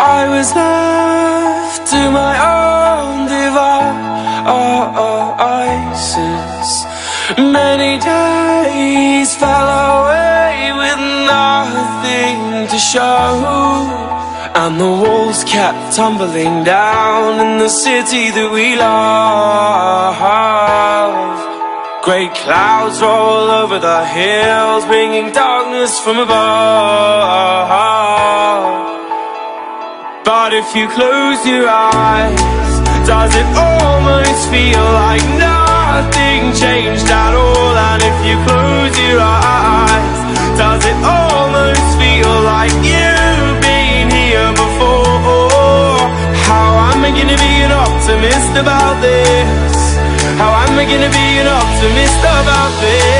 I was left to my own devices oh, oh, Many days fell away with nothing to show. And the walls kept tumbling down in the city that we love. Great clouds roll over the hills Bringing darkness from above But if you close your eyes Does it almost feel like nothing changed at all? And if you close your eyes Does it almost feel like you've been here before? How am I gonna be an optimist about this? How am I gonna be an optimist about this?